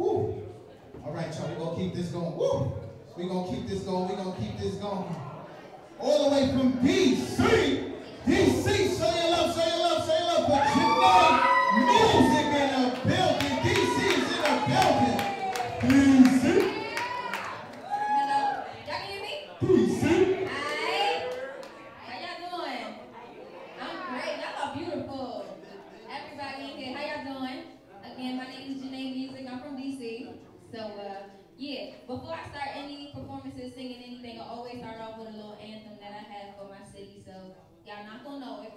Woo. All right, y'all, we're gonna keep this going. Woo. We're gonna keep this going. We're gonna keep this going. All the way from DC. DC, show Before I start any performances, singing anything, I always start off with a little anthem that I have for my city. So, y'all not gonna know it.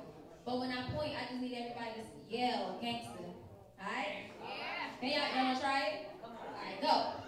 But when I point, I just need everybody to yell gangster. Alright? Yeah. Can y'all, y'all wanna try it? Alright, go.